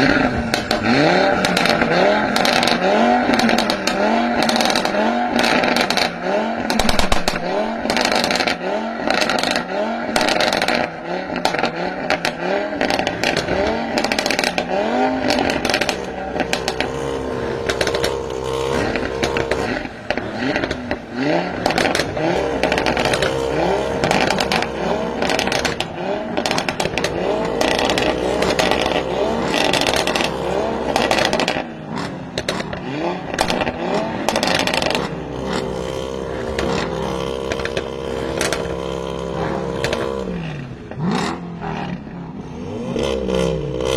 Yeah. Oh,